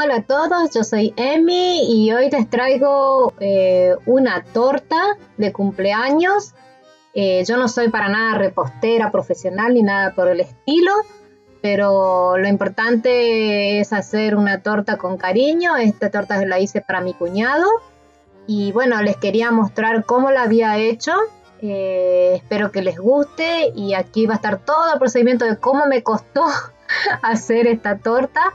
Hola a todos, yo soy Emi y hoy les traigo eh, una torta de cumpleaños. Eh, yo no soy para nada repostera profesional ni nada por el estilo, pero lo importante es hacer una torta con cariño. Esta torta la hice para mi cuñado y bueno, les quería mostrar cómo la había hecho. Eh, espero que les guste y aquí va a estar todo el procedimiento de cómo me costó hacer esta torta.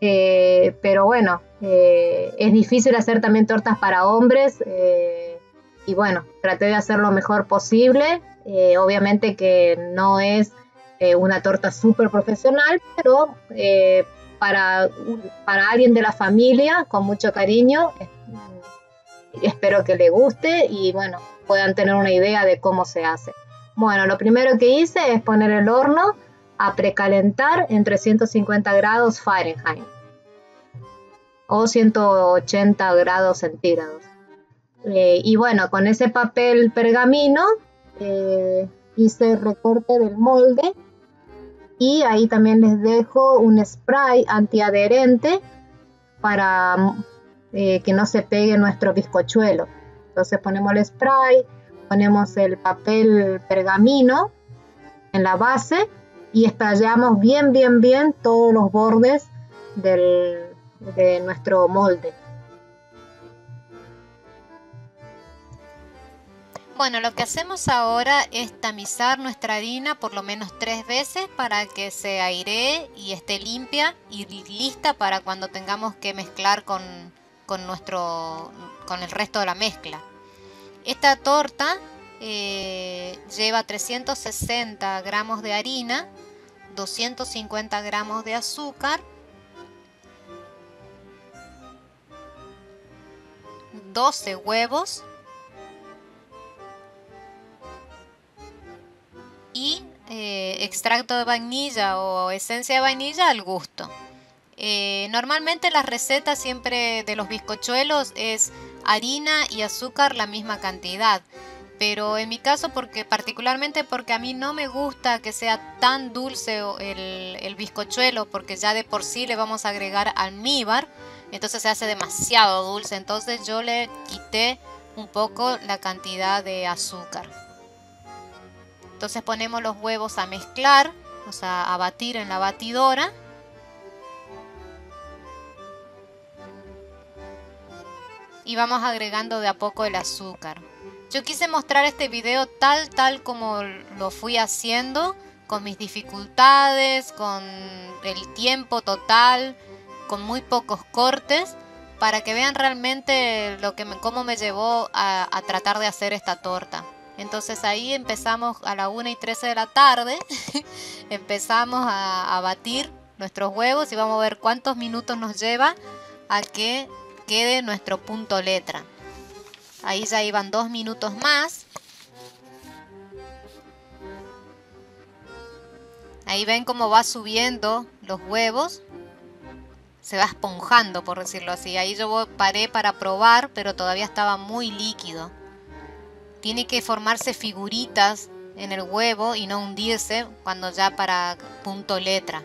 Eh, pero bueno, eh, es difícil hacer también tortas para hombres eh, y bueno, traté de hacer lo mejor posible. obviamente que no es una torta súper profesional, pero para, para alguien de la familia, con mucho cariño, espero que le guste y bueno, puedan tener una idea de cómo se hace. Bueno, lo primero que hice es poner el horno a precalentar en 350 grados Fahrenheit o 180 grados centígrados. Eh, y bueno, con ese papel pergamino eh, hice recorte del molde y ahí también les dejo un spray antiadherente para eh, que no se pegue nuestro bizcochuelo. Entonces ponemos el spray, ponemos el papel pergamino en la base y estallamos bien, bien, bien todos los bordes del, de nuestro molde. Bueno, lo que hacemos ahora es tamizar nuestra harina por lo menos tres veces para que se airee y esté limpia y lista para cuando tengamos que mezclar con, con nuestro, con el resto de la mezcla. Esta torta eh, lleva 360 gramos de harina 250 gramos de azúcar, 12 huevos y eh, extracto de vainilla o esencia de vainilla al gusto. Eh, normalmente la receta siempre de los bizcochuelos es harina y azúcar la misma cantidad pero en mi caso porque particularmente porque a mí no me gusta que sea tan dulce el bizcochuelo porque ya de por sí le vamos a agregar almíbar entonces se hace demasiado dulce. Entonces yo le quité un poco la cantidad de azúcar. Entonces ponemos los huevos a mezclar o sea a batir en la batidora. Y vamos agregando de a poco el azúcar. Yo quise mostrar este video tal, tal como lo fui haciendo, con mis dificultades, con el tiempo total, con muy pocos cortes, para que vean realmente lo que cómo me llevó a, tratar de hacer esta torta. Entonces ahí empezamos a la 1 y 13 de la tarde, empezamos a, a batir nuestros huevos y vamos a ver cuántos minutos nos lleva a que quede nuestro punto letra. Ahí ya iban dos minutos más. Ahí ven cómo va subiendo los huevos. Se va esponjando, por decirlo así. Ahí yo paré para probar, pero todavía estaba muy líquido. Tiene que formarse figuritas en el huevo y no hundirse cuando ya para punto letra.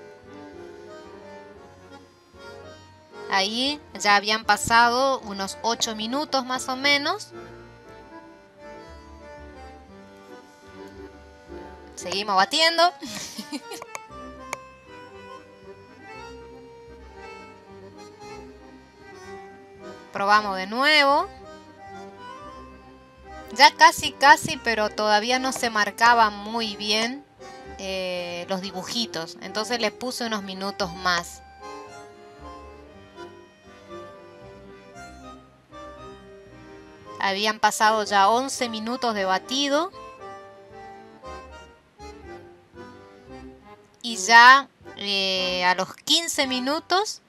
Ahí ya habían pasado unos 8 minutos más o menos. Seguimos batiendo. Probamos de nuevo. Ya casi, casi, pero todavía no se marcaban muy bien eh, los dibujitos. Entonces le puse unos minutos más. Habían pasado ya 11 minutos de batido. Y ya eh, a los 15 minutos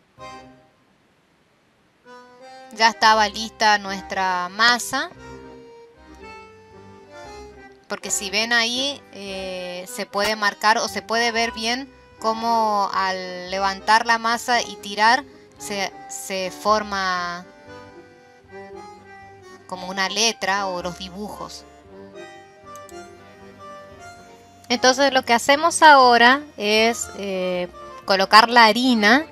ya estaba lista nuestra masa. Porque si ven ahí eh, se puede marcar o se puede ver bien cómo al levantar la masa y tirar se, se forma como una letra o los dibujos. Entonces lo que hacemos ahora es eh, colocar la harina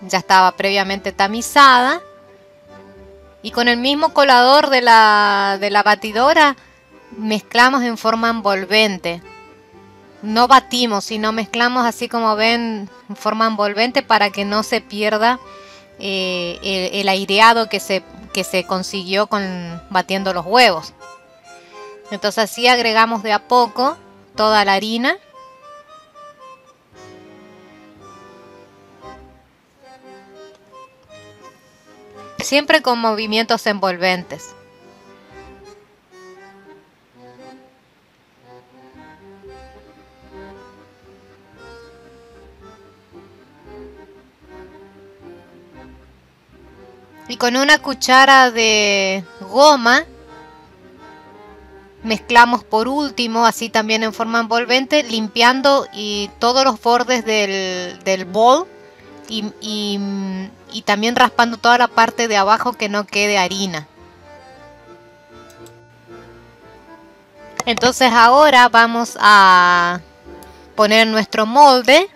ya estaba previamente tamizada. Y con el mismo colador de la, de la batidora mezclamos en forma envolvente. No batimos, sino mezclamos así como ven en forma envolvente para que no se pierda eh, el, el, aireado que se, que se consiguió con batiendo los huevos. Entonces así agregamos de a poco toda la harina. Siempre con movimientos envolventes. Y con una cuchara de goma mezclamos por último, así también en forma envolvente, limpiando y todos los bordes del, del bol y, y, y también raspando toda la parte de abajo que no quede harina. Entonces ahora vamos a poner nuestro molde.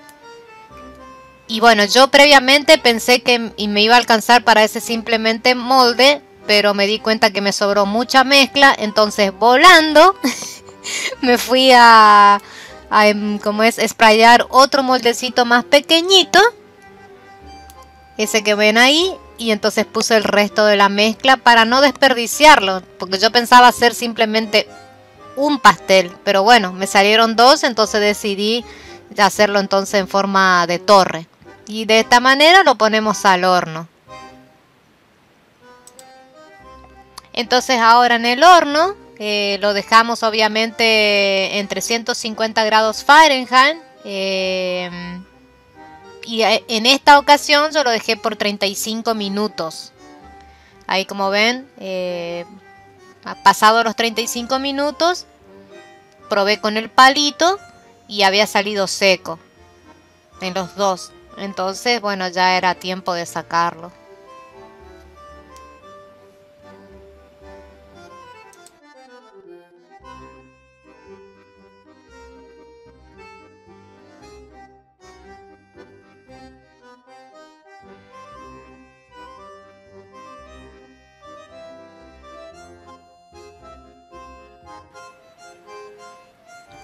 Y bueno, yo previamente pensé que me iba a alcanzar para ese simplemente molde, pero me di cuenta que me sobró mucha mezcla, entonces volando me fui a, a como es, sprayar otro moldecito más pequeñito, ese que ven ahí, y entonces puse el resto de la mezcla para no desperdiciarlo, porque yo pensaba hacer simplemente un pastel, pero bueno, me salieron dos, entonces decidí hacerlo entonces en forma de torre. Y de esta manera lo ponemos al horno. Entonces ahora en el horno eh, lo dejamos obviamente en 350 grados Fahrenheit. Eh, y en esta ocasión yo lo dejé por 35 minutos. Ahí como ven, eh, pasado los 35 minutos, probé con el palito y había salido seco en los dos. Entonces, bueno, ya era tiempo de sacarlo.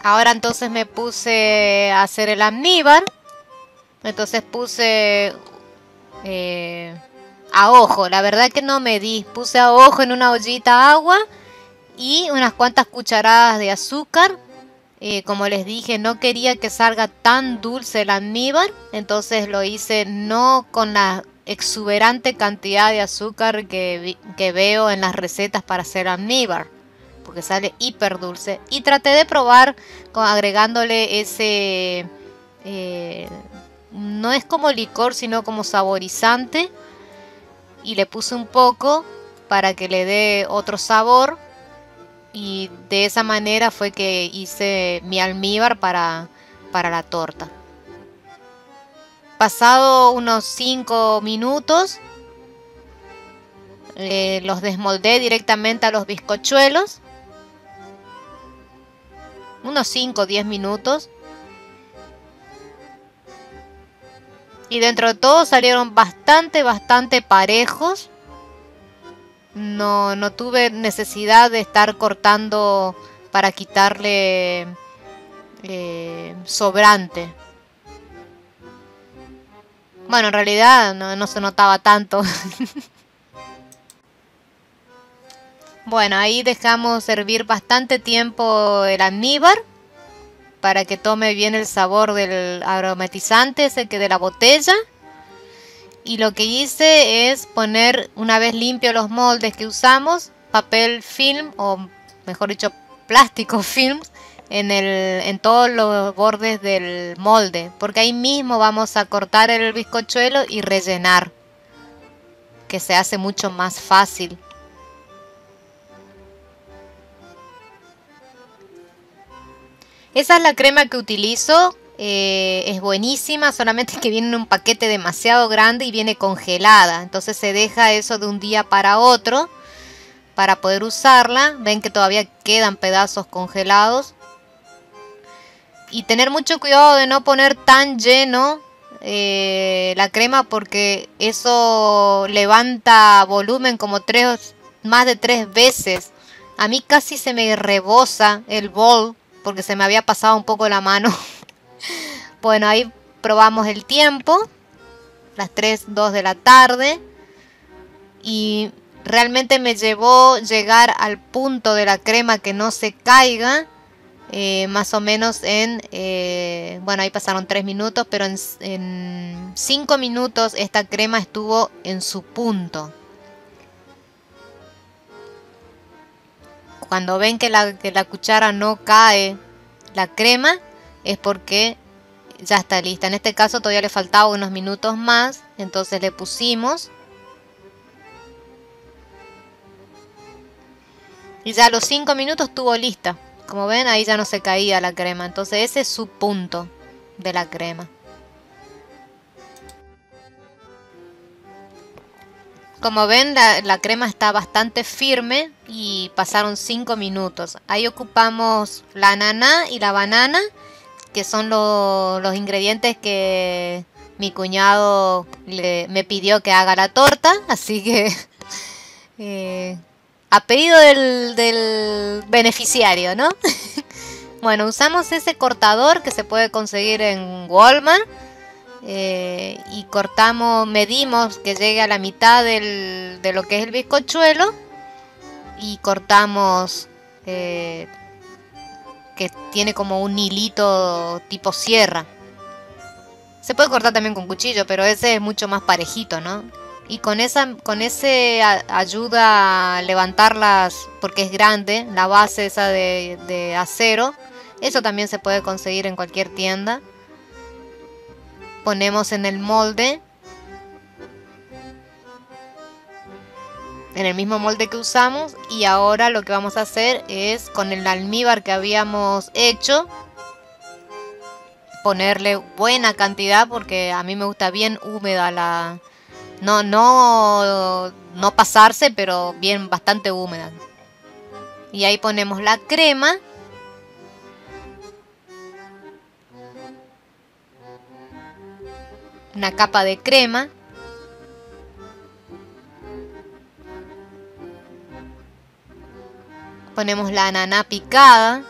Ahora entonces me puse a hacer el almíbar. Entonces puse eh, a ojo. La verdad que no me di. Puse a ojo en una ollita agua y unas cuantas cucharadas de azúcar. Eh, como les dije, no quería que salga tan dulce el almíbar. Entonces lo hice no con la exuberante cantidad de azúcar que, que veo en las recetas para hacer almíbar porque sale hiper dulce. Y traté de probar con, agregándole ese... Eh, no es como licor, sino como saborizante. Y le puse un poco para que le dé otro sabor. Y de esa manera fue que hice mi almíbar para, para la torta. Pasado unos 5 minutos, eh, los desmoldé directamente a los bizcochuelos unos 5 o 10 minutos. Y dentro de todo salieron bastante, bastante parejos. No, no tuve necesidad de estar cortando para quitarle eh, sobrante. Bueno, en realidad no, no se notaba tanto. Bueno, ahí dejamos hervir bastante tiempo el almíbar para que tome bien el sabor del aromatizante, ese que de la botella. Y lo que hice es poner, una vez limpio los moldes que usamos, papel film o mejor dicho plástico film en, el, en todos los bordes del molde. Porque ahí mismo vamos a cortar el bizcochuelo y rellenar. Que se hace mucho más fácil. Esa es la crema que utilizo. Eh, es buenísima, solamente que viene en un paquete demasiado grande y viene congelada. Entonces se deja eso de un día para otro para poder usarla. Ven que todavía quedan pedazos congelados. Y tener mucho cuidado de no poner tan lleno eh, la crema porque eso levanta volumen como tres, más de tres veces. A mí casi se me rebosa el bol porque se me había pasado un poco la mano. bueno, ahí probamos el tiempo, las 3, 2 de la tarde. Y realmente me llevó llegar al punto de la crema que no se caiga eh, más o menos en, eh, bueno, ahí pasaron 3 minutos, pero en 5 minutos esta crema estuvo en su punto. Cuando ven que la, que la cuchara no cae la crema, es porque ya está lista. En este caso todavía le faltaba unos minutos más, entonces le pusimos. Y ya a los 5 minutos estuvo lista. Como ven, ahí ya no se caía la crema. Entonces ese es su punto de la crema. Como ven, la, crema está bastante firme y pasaron 5 minutos. Ahí ocupamos la ananá y la banana, que son los ingredientes que mi cuñado me pidió que haga la torta. Así que eh, a pedido del, beneficiario, ¿no? bueno, usamos ese cortador que se puede conseguir en Walmart. Eh, y cortamos, medimos que llegue a la mitad de lo que es el bizcochuelo. Y cortamos eh, que tiene como un hilito tipo sierra. Se puede cortar también con cuchillo, pero ese es mucho más parejito, ¿no? y con esa con ese ayuda a levantarlas porque es grande la base esa de, de, acero eso también se puede conseguir en cualquier tienda ponemos en el molde en el mismo molde que usamos y ahora lo que vamos a hacer es con el almíbar que habíamos hecho ponerle buena cantidad porque a mí me gusta bien húmeda la, no, no, no pasarse, pero bien bastante húmeda. Y ahí ponemos la crema. Una capa de crema. Ponemos la ananá picada.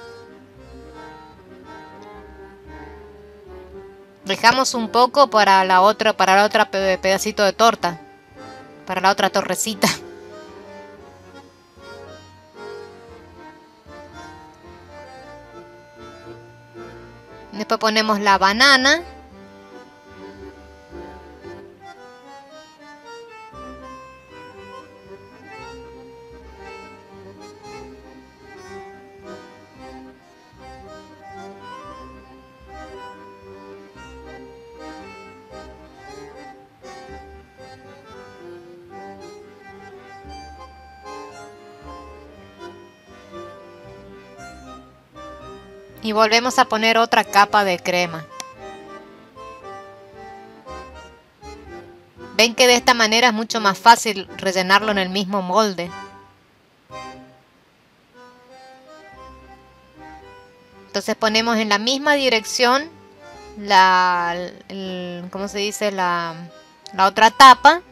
Dejamos un poco para la otra, para la otra pedacito de torta. Para la otra torrecita. Después ponemos la banana. Volvemos a poner otra capa de crema. Ven que de esta manera es mucho más fácil rellenarlo en el mismo molde. Entonces ponemos en la misma dirección la, ¿cómo se dice? La, otra tapa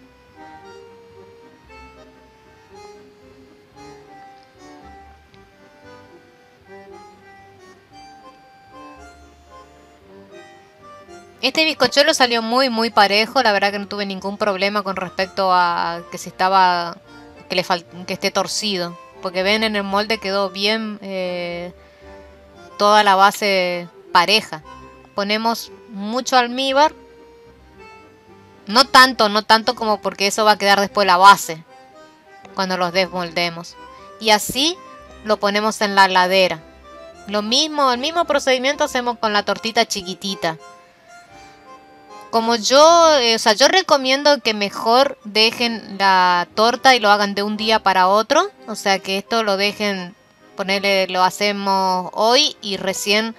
Este bizcochuelo salió muy muy parejo, la verdad que no tuve ningún problema con respecto a que si estaba que le que esté torcido, porque ven en el molde quedó bien eh, toda la base pareja. Ponemos mucho almíbar, no tanto, no tanto como porque eso va a quedar después la base cuando los desmoldemos. Y así lo ponemos en la ladera. Lo mismo, el mismo procedimiento hacemos con la tortita chiquitita como yo, eh, o sea, yo recomiendo que mejor dejen la torta y lo hagan de un día para otro. O sea, que esto lo dejen, ponerle, lo hacemos hoy y recién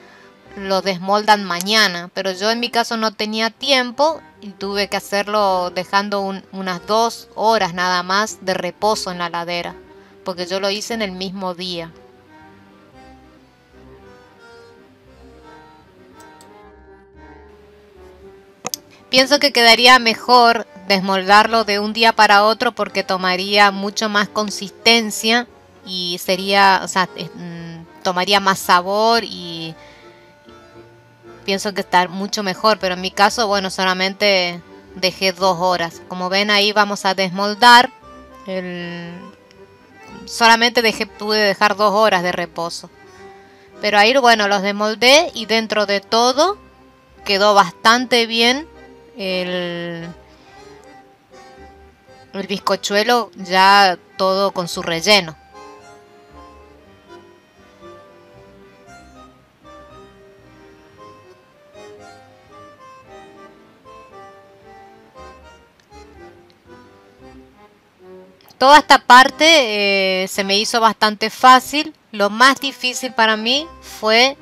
lo desmoldan mañana. Pero yo en mi caso no tenía tiempo y tuve que hacerlo dejando unas dos horas nada más de reposo en la ladera. Porque yo lo hice en el mismo día. Pienso que quedaría mejor desmoldarlo de un día para otro porque tomaría mucho más consistencia y sería, o sea, mm, tomaría más sabor y pienso que está mucho mejor, pero en mi caso, bueno, solamente dejé dos horas. Como ven ahí vamos a desmoldar. Solamente dejé, pude dejar dos horas de reposo. Pero ahí, bueno, los desmoldé y dentro de todo quedó bastante bien el, el bizcochuelo ya todo con su relleno. Toda esta parte eh, se me hizo bastante fácil. Lo más difícil para mí fue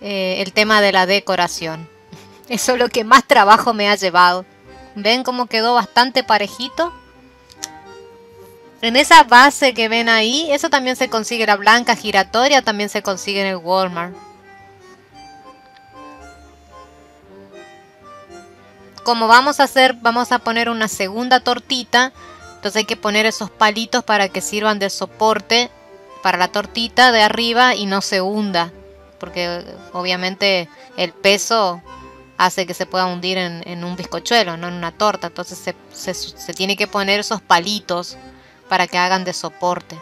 eh, el tema de la decoración. Eso es lo que más trabajo me ha llevado. ¿Ven cómo quedó bastante parejito? En esa base que ven ahí, eso también se consigue la blanca giratoria, también se consigue en el Walmart. Como vamos a hacer, vamos a poner una segunda tortita entonces hay que poner esos palitos para que sirvan de soporte para la tortita de arriba y no se hunda. Porque obviamente el peso hace que se pueda hundir en, un bizcochuelo, no en una torta. Entonces se, se tiene que poner esos palitos para que hagan de soporte.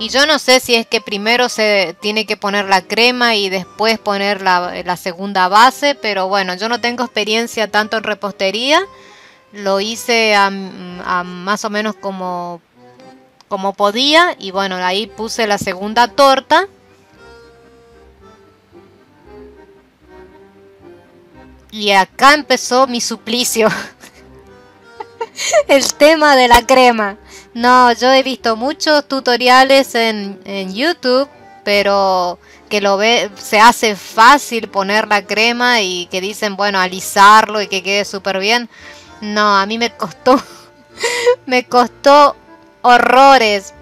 Y yo no sé si es que primero se tiene que poner la crema y después poner la, segunda base, pero bueno, yo no tengo experiencia tanto en repostería. Lo hice a, más o menos como, como podía y bueno, ahí puse la segunda torta. Y acá empezó mi suplicio. El tema de la crema. No, yo he visto muchos tutoriales en, YouTube, pero que lo ve, se hace fácil poner la crema y que dicen, bueno, alisarlo y que quede súper bien. No, a mí me costó, me costó horrores.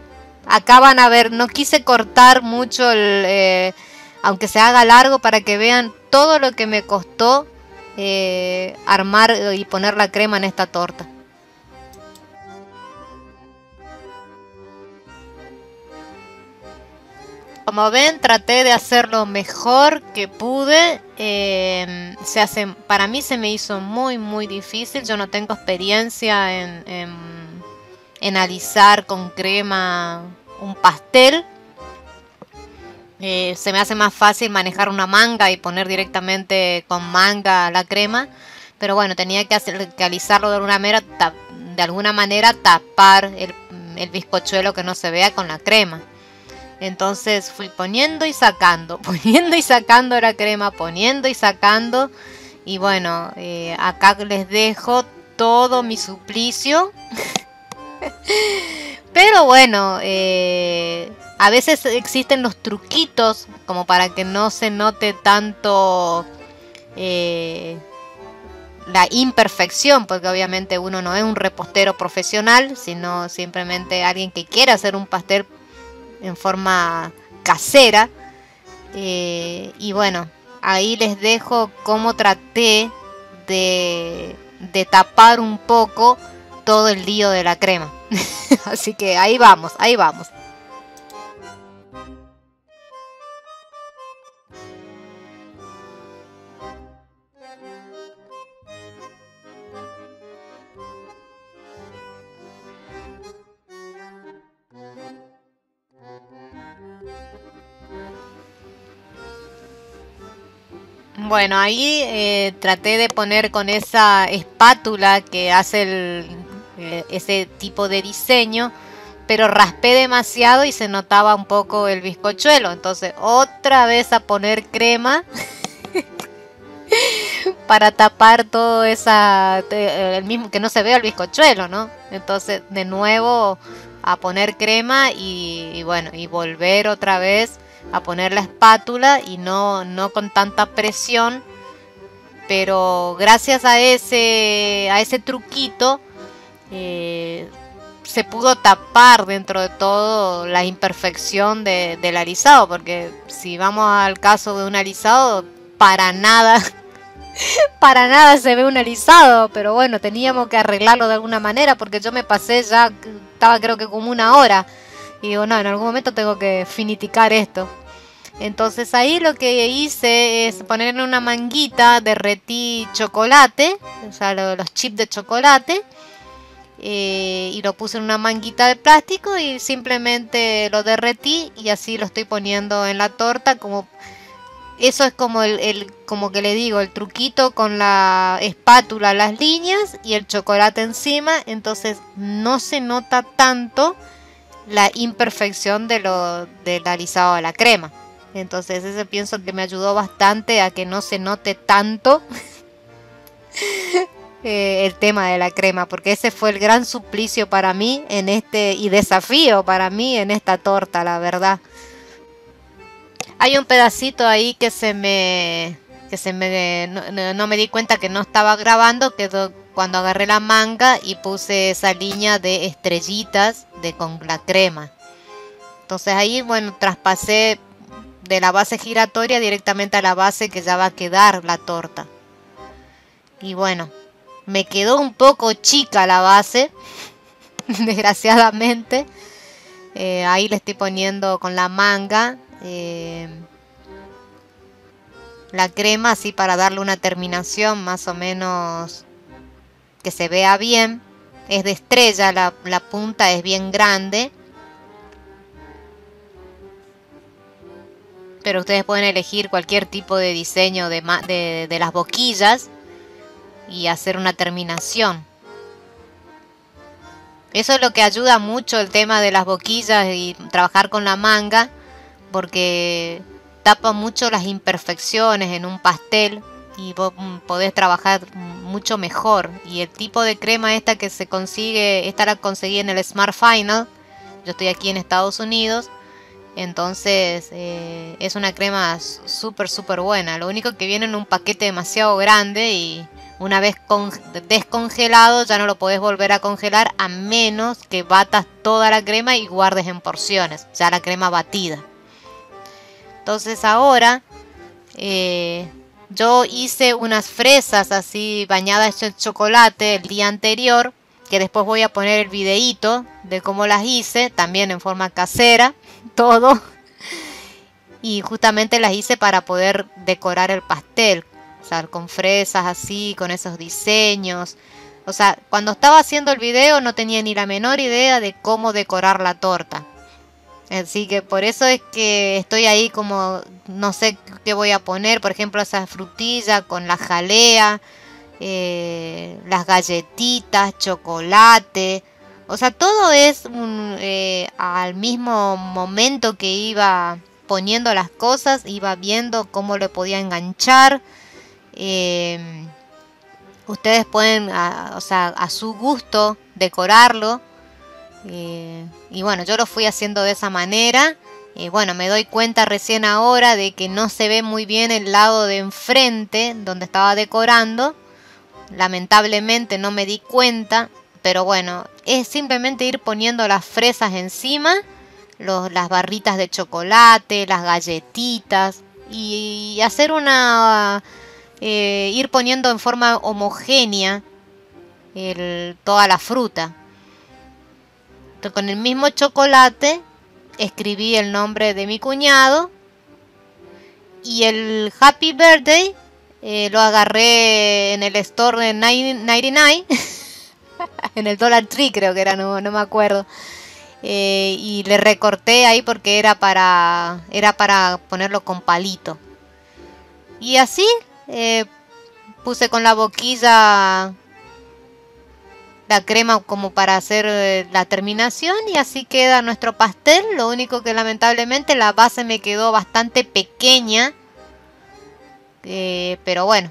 Acá van a ver, no quise cortar mucho, el, eh, aunque se haga largo, para que vean todo lo que me costó eh, armar y poner la crema en esta torta. Como ven, traté de hacer lo mejor que pude. Em, se hace, para mí se me hizo muy, muy difícil. Yo no tengo experiencia en, en, alisar con crema un pastel. Eh, se me hace más fácil manejar una manga y poner directamente con manga la crema. Pero bueno, tenía que, hacer, que alisarlo de alguna manera, de alguna manera tapar el, el bizcochuelo que no se vea con la crema. Entonces fui poniendo y sacando, poniendo y sacando la crema, poniendo y sacando. Y bueno, eh, acá les dejo todo mi suplicio. Pero bueno, eh, a veces existen los truquitos como para que no se note tanto eh, la imperfección, porque obviamente uno no es un repostero profesional, sino simplemente alguien que quiere hacer un pastel en forma casera. Eh, y bueno, ahí les dejo cómo traté de, de tapar un poco todo el lío de la crema. Así que ahí vamos, ahí vamos. Bueno, ahí eh, traté de poner con esa espátula que hace eh, ese tipo de diseño, pero raspé demasiado y se notaba un poco el bizcochuelo. Entonces otra vez a poner crema para tapar todo esa, el mismo que no se vea el bizcochuelo, ¿no? Entonces de nuevo a poner crema y bueno, y volver otra vez a poner la espátula y no, no con tanta presión. Pero gracias a ese, a ese truquito eh, se pudo tapar dentro de todo la imperfección del alisado, porque si vamos al caso de un alisado, para nada, para nada se ve un alisado, pero bueno, teníamos que arreglarlo de alguna manera, porque yo me pasé ya, estaba creo que como una hora, y digo, no, en algún momento tengo que finiticar esto. Entonces ahí lo que hice es poner en una manguita, derretí chocolate, o sea, los chips de chocolate, eh, y lo puse en una manguita de plástico y simplemente lo derretí y así lo estoy poniendo en la torta como eso es como el, como que le digo el truquito con la espátula las líneas y el chocolate encima entonces no se nota tanto la imperfección de lo del alisado de la crema entonces ese pienso que me ayudó bastante a que no se note tanto Eh, el tema de la crema, porque ese fue el gran suplicio para mí en este y desafío para mí en esta torta, la verdad. Hay un pedacito ahí que se me que se me no, me di cuenta que no estaba grabando, quedó cuando agarré la manga y puse esa línea de estrellitas de con la crema. Entonces ahí, bueno, traspasé de la base giratoria directamente a la base que ya va a quedar la torta. Y bueno, me quedó un poco chica la base, desgraciadamente. Eh, ahí le estoy poniendo con la manga eh, la crema así para darle una terminación más o menos que se vea bien. Es de estrella, la, punta es bien grande. Pero ustedes pueden elegir cualquier tipo de diseño de, de las boquillas y hacer una terminación. Eso es lo que ayuda mucho el tema de las boquillas y trabajar con la manga, porque tapa mucho las imperfecciones en un pastel y mm, podés trabajar mucho mejor. Y el tipo de crema esta que se consigue, esta la conseguí en el Smart Final. Yo estoy aquí en Estados Unidos. Entonces eh, es una crema súper, súper buena. Lo único que viene en un paquete demasiado grande y una vez descongelado ya no lo podés volver a congelar a menos que batas toda la crema y guardes en porciones, ya la crema batida. Entonces ahora eh, yo hice unas fresas así bañadas en chocolate el día anterior, que después voy a poner el videíto de cómo las hice, también en forma casera, todo. Y justamente las hice para poder decorar el pastel con fresas así, con esos diseños. O sea, cuando estaba haciendo el video no tenía ni la menor idea de cómo decorar la torta. Así que por eso es que estoy ahí como no sé qué voy a poner. Por ejemplo, esa frutilla con la jalea, eh, las galletitas, chocolate. O sea, todo es eh, al mismo momento que iba poniendo las cosas, iba viendo cómo le podía enganchar. Em, ustedes pueden, o sea, a su gusto, decorarlo. Eh, y bueno, yo lo fui haciendo de esa manera. Y bueno, me doy cuenta recién ahora de que no se ve muy bien el lado de enfrente donde estaba decorando. Lamentablemente no me di cuenta. Pero bueno, es simplemente ir poniendo las fresas encima. las barritas de chocolate, las galletitas. y hacer una eh, ir poniendo en forma homogénea toda la fruta. Con el mismo chocolate escribí el nombre de mi cuñado y el Happy Birthday eh, lo agarré en el store de 99 en el Dollar Tree creo que era, no, me acuerdo. Eh, y le recorté ahí porque era para, era para ponerlo con palito. Y así eh, puse con la boquilla la crema como para hacer eh, la terminación y así queda nuestro pastel. Lo único que lamentablemente la base me quedó bastante pequeña. Eh, pero bueno,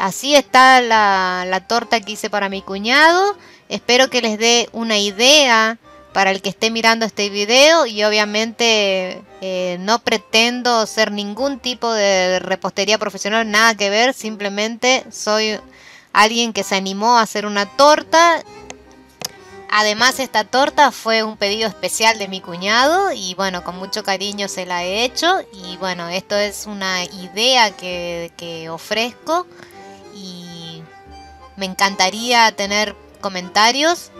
así está la, la torta que hice para mi cuñado. Espero que les dé una idea para el que esté mirando este video y obviamente eh, no pretendo ser ningún tipo de repostería profesional, nada que ver, simplemente soy alguien que se animó a hacer una torta. Además esta torta fue un pedido especial de mi cuñado y bueno, con mucho cariño se la he hecho. Y bueno, esto es una idea que, que ofrezco y me encantaría tener comentarios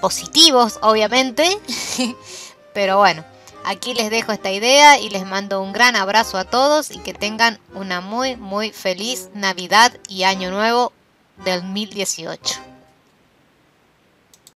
positivos, obviamente, pero bueno, aquí les dejo esta idea y les mando un gran abrazo a todos y que tengan una muy muy feliz Navidad y Año Nuevo del 2018.